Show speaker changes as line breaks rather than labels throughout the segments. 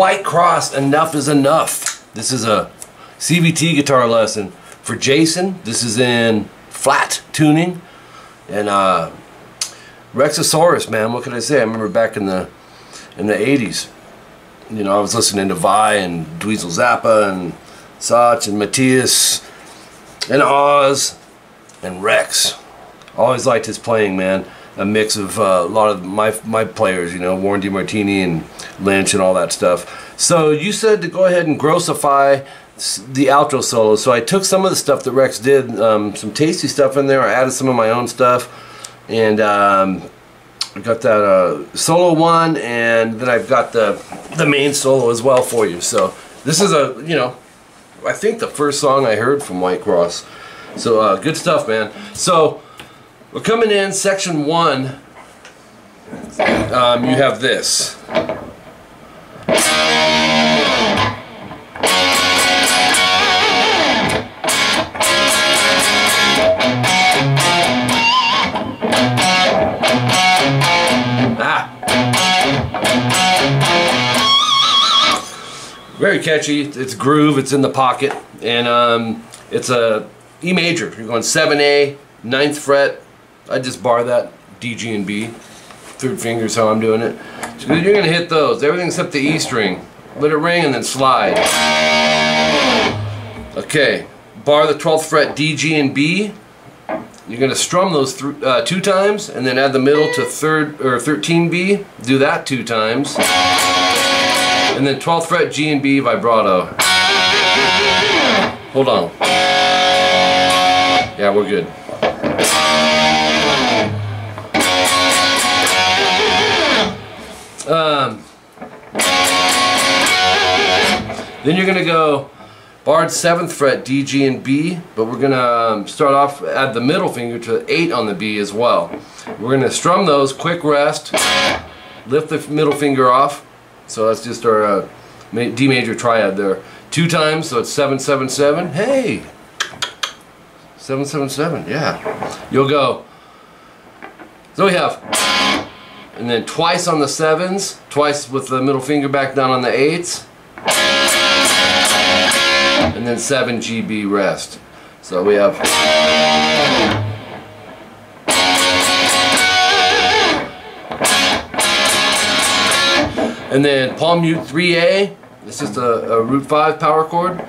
WhiteCross, Enough is Enough. This is a CVT guitar lesson for Jason. This is in flat tuning. And uh, Rexosaurus, man, what can I say? I remember back in the in the 80s, you know, I was listening to Vai and Dweezil Zappa and Satch and Matthias and Oz and Rex. Always liked his playing, man. A mix of uh, a lot of my my players, you know, Warren DeMartini and Lynch and all that stuff. So you said to go ahead and grossify the outro solo. So I took some of the stuff that Rex did, um, some tasty stuff in there. I added some of my own stuff, and um, I got that uh, solo one, and then I've got the the main solo as well for you. So this is a you know, I think the first song I heard from WhiteCross. So uh, good stuff, man. So we're coming in section one. Um, you have this. Very catchy. It's groove. It's in the pocket, and um, it's a E major. You're going 7A, 9th fret. I just bar that D, G, and B. Third finger is how I'm doing it. So you're gonna hit those. Everything except the E string. Let it ring and then slide. Okay. Bar the 12th fret D, G, and B. You're gonna strum those th uh, two times, and then add the middle to third or 13B. Do that two times. And then 12th fret G and B vibrato. Hold on. Yeah, we're good. Um, then you're gonna go barred 7th fret D, G, and B, but we're gonna um, start off, add the middle finger to 8 on the B as well. We're gonna strum those, quick rest, lift the middle finger off, so that's just our uh, D major triad there. Two times, so it's 777. Hey! 777, yeah. You'll go. So we have. And then twice on the sevens, twice with the middle finger back down on the eights. And then 7 GB rest. So we have. And then palm mute 3A, it's just a, a root 5 power chord.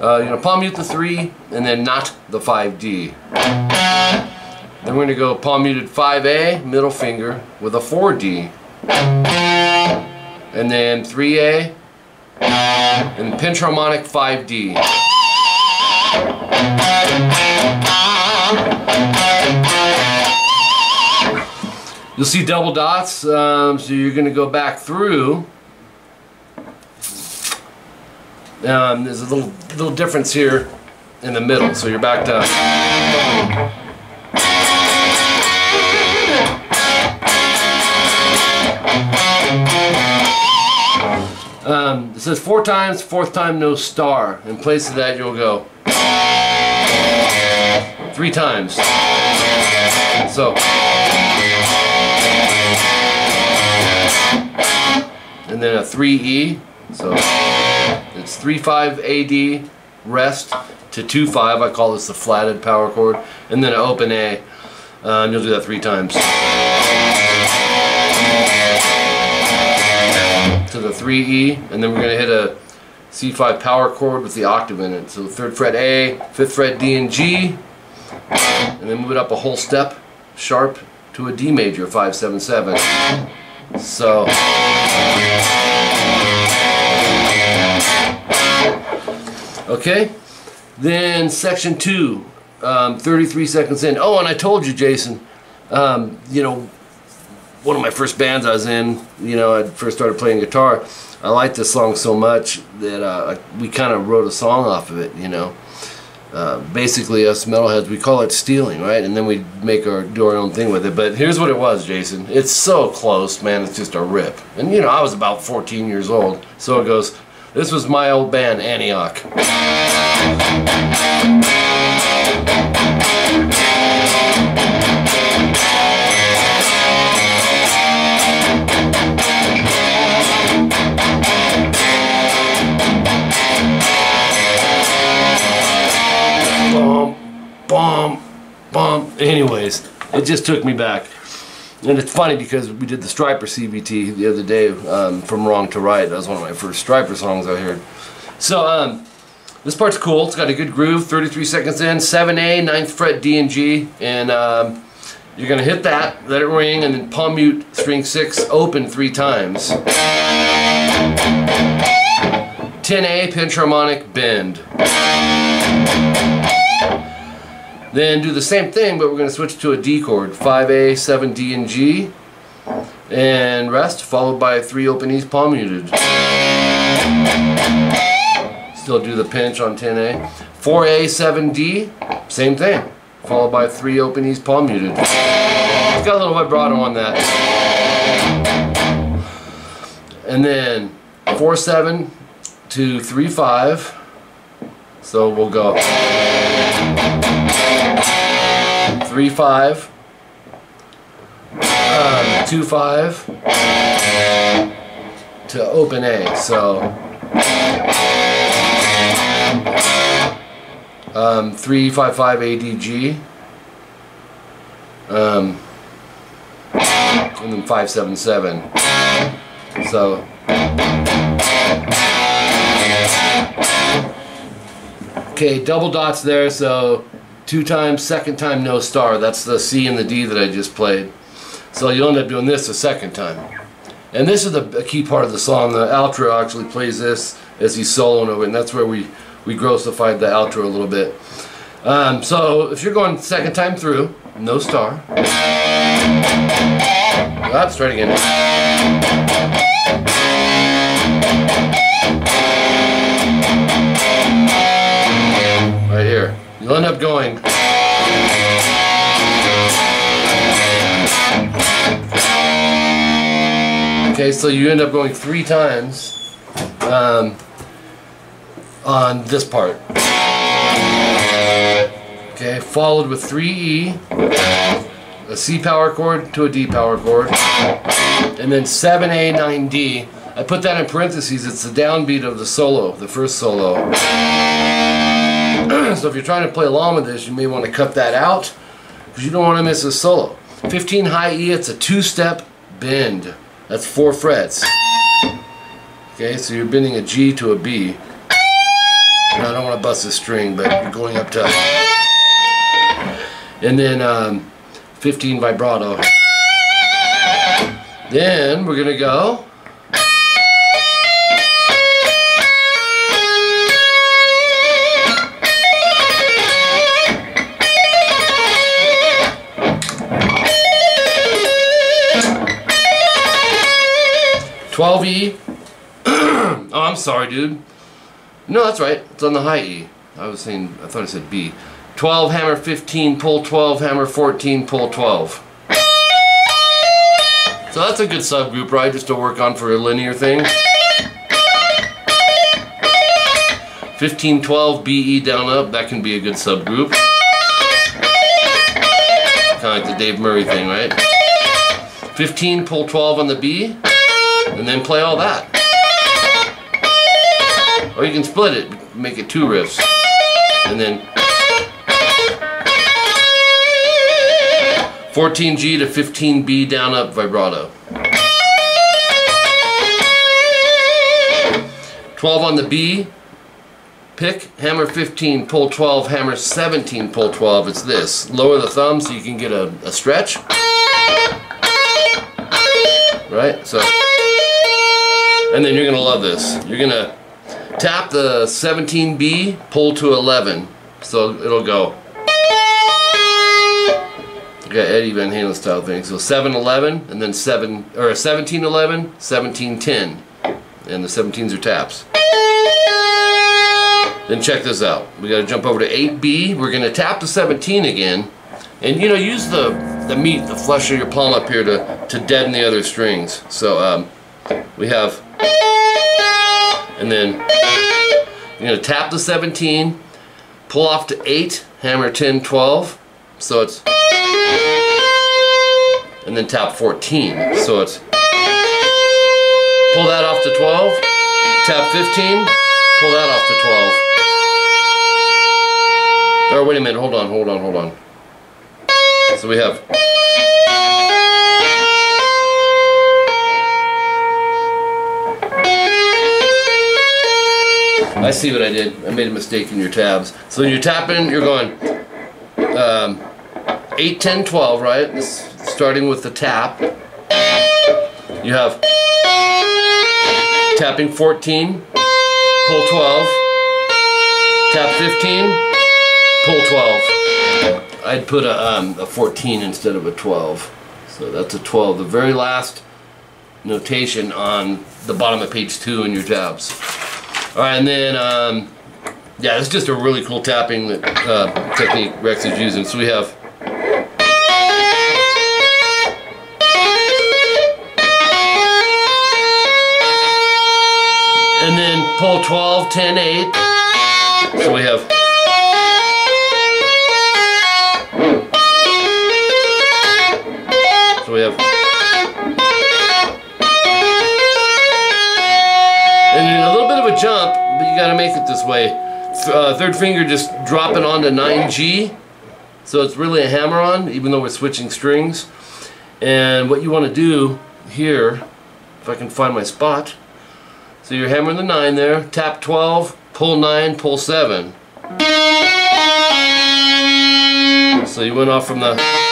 Uh, you know, palm mute the 3 and then not the 5D. Then we're going to go palm muted 5A, middle finger, with a 4D. And then 3A, and pinch harmonic 5D. You'll see double dots, um, so you're going to go back through. Um, there's a little little difference here in the middle, so you're back to. Um, it says four times, fourth time no star. In place of that, you'll go three times. So. and then a 3E. So it's 3-5 AD rest to 2-5. I call this the flatted power chord. And then an open A. Uh, and you'll do that three times. To the 3E. And then we're going to hit a C5 power chord with the octave in it. So 3rd fret A, 5th fret D and G. And then move it up a whole step sharp to a D major 577. So Okay, then section two, um, 33 seconds in. Oh, and I told you, Jason, um, you know, one of my first bands I was in, you know, I first started playing guitar. I liked this song so much that uh, we kind of wrote a song off of it, you know. Uh, basically, us metalheads, we call it stealing, right? And then we make our do our own thing with it. But here's what it was, Jason. It's so close, man. It's just a rip. And you know, I was about 14 years old, so it goes. This was my old band, Antioch. Anyways, it just took me back. And it's funny because we did the Stryper CVT the other day, um, From Wrong to Right. That was one of my first Stryper songs I heard. So, um, this part's cool. It's got a good groove, 33 seconds in, 7A, 9th fret D and G. And um, you're going to hit that, let it ring, and then palm mute string 6 open three times. 10A, pinch harmonic, bend. Then do the same thing, but we're going to switch to a D chord. 5A, 7D, and G. And rest, followed by 3 open E's palm muted. Still do the pinch on 10A. 4A, 7D, same thing. Followed by 3 open E's palm muted. It's got a little vibrato on that. And then 4-7 to 3-5. So we'll go three five, um, two five to open A. So um, three five five ADG, um, and then five seven seven. So. Okay, double dots there, so two times, second time no star. That's the C and the D that I just played. So you'll end up doing this a second time. And this is the key part of the song. The outro actually plays this as he's soloing over it, and that's where we, we grossified the outro a little bit. Um, so if you're going second time through, no star. Try it again. You'll end up going. Okay, so you end up going three times um, on this part. Okay, followed with 3E, a C power chord to a D power chord, and then 7A, 9D. I put that in parentheses, it's the downbeat of the solo, the first solo. so if you're trying to play along with this, you may want to cut that out because you don't want to miss a solo. 15 high E, it's a two-step bend. That's four frets. Okay, so you're bending a G to a B. I don't want to bust a string, but you're going up to... And then um, 15 vibrato. Then we're going to go... Twelve E. oh, I'm sorry, dude. No, that's right. It's on the high E. I was saying, I thought I said B. 12, hammer 15, pull 12, hammer 14, pull 12. So that's a good subgroup, right? Just to work on for a linear thing. 15, 12, BE down up, that can be a good subgroup. Kind of like the Dave Murray thing, right? 15, pull 12 on the B, and then play all that. Or you can split it, make it two riffs. And then 14G to 15B down up vibrato. 12 on the B, pick, hammer 15, pull 12, hammer 17, pull 12. It's this. Lower the thumb so you can get a, a stretch. Right? So, and then you're to love this. You're to tap the 17B, pull to 11. So it'll go. Got Eddie Van Halen style thing. So 711 and then 7 or 1711, 1710. And the 17s are taps. Then check this out. We got to jump over to 8B. We're to tap the 17 again. And you know, use the the meat, the flesh of your palm up here to to deaden the other strings. So um, we have and then you're going to tap the 17, pull off to 8, hammer 10, 12. So it's and then tap 14. So it's pull that off to 12, tap 15, pull that off to 12. Or wait a minute, hold on, hold on, hold on. So we have I see what I did. I made a mistake in your tabs. So when you're tapping, you're going um, 8, 10, 12, right? Starting with the tap. You have tapping 14, pull 12, tap 15, pull 12. I'd put a, um, a 14 instead of a 12. So that's a 12. The very last notation on the bottom of page 2 in your tabs. Alright, and then, um, yeah, it's just a really cool tapping uh, technique Rex is using. So we have and then pull 12, 10, 8. So we have so we have jump, but you got to make it this way. Uh, third finger just dropping onto 9G. So it's really a hammer-on, even though we're switching strings. And what you want to do here, if I can find my spot, so you're hammering the 9 there, tap 12, pull 9, pull 7. So you went off from the...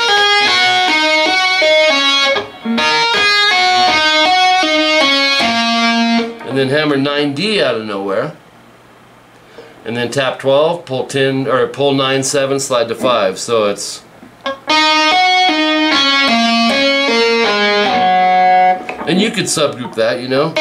And then hammer 9D out of nowhere. And then tap 12, pull 10, or pull 9, 7, slide to 5. So it's... And you could subgroup that, you know.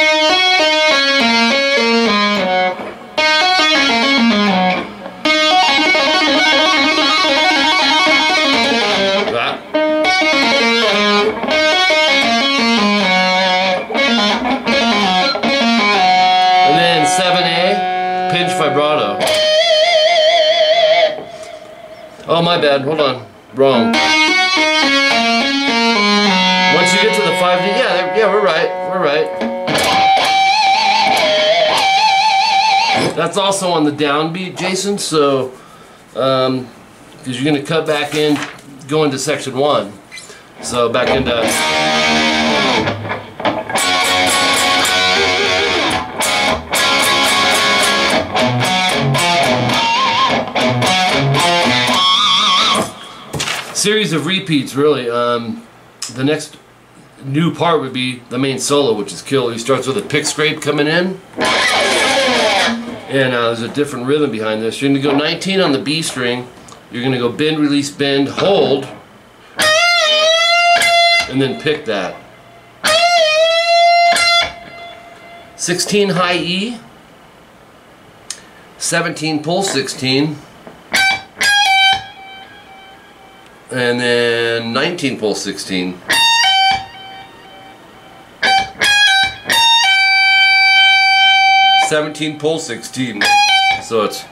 Oh, my bad. Hold on. Wrong. Once you get to the 5D, yeah, yeah, we're right. We're right. That's also on the downbeat, Jason, so, um, because you're going to cut back in, go into section 1. So back into... series of repeats really. Um, the next new part would be the main solo which is kill. He starts with a pick scrape coming in. And uh, there's a different rhythm behind this. You're gonna go 19 on the B string. You're gonna go bend release bend hold. And then pick that. 16 high E. 17 pull 16 and then 19 pull 16 17 pull 16 so it's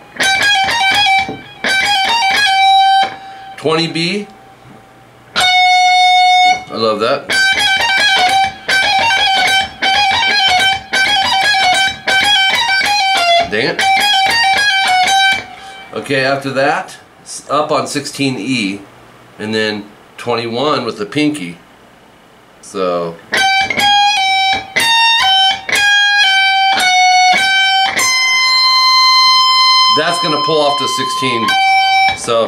20B I love that. Dang it. Okay after that up on 16E and then 21 with the pinky. So that's gonna pull off to 16. So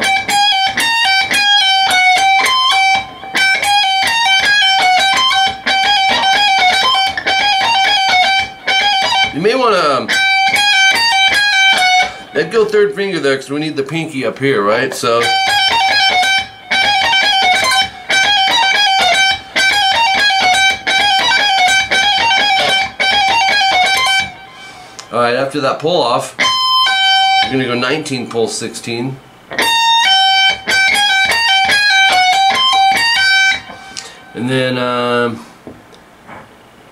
you may want to let go third finger there because we need the pinky up here, right? So. Alright, after that pull off, you're going to go 19 pull 16. And then um,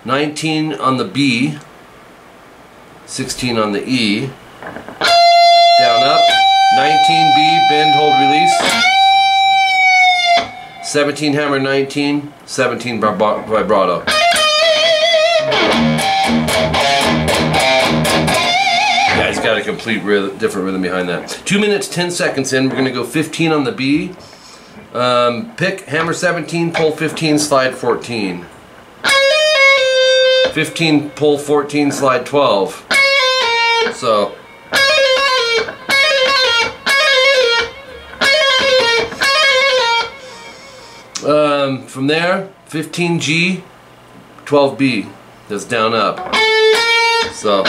19 on the B, 16 on the E, down up, 19B, bend, hold, release, 17 hammer 19, 17 vibrato. Complete rhythm, different rhythm behind that. Two minutes, 10 seconds in, we're gonna go 15 on the B, Um, pick hammer 17, pull 15, slide 14. 15, pull 14, slide 12. So. Um, from there, 15G, 12B. That's down up. So.